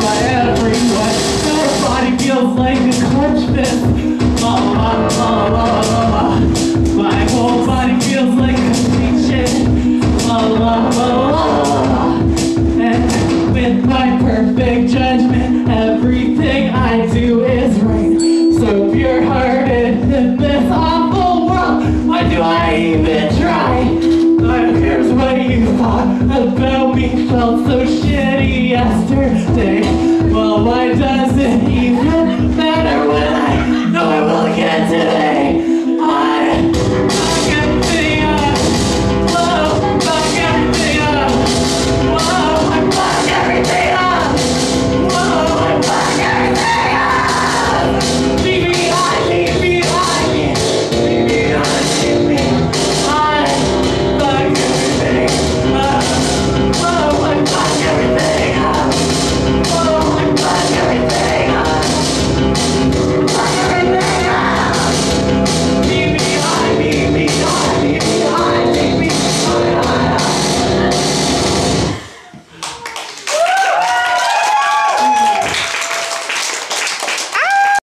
by everyone. Feels like a fist. My whole body feels like And with my perfect judgment, everything I do is right. So pure-hearted in this awful world. Why do I? Thought about me. Felt so shitty yesterday. Well, why does it even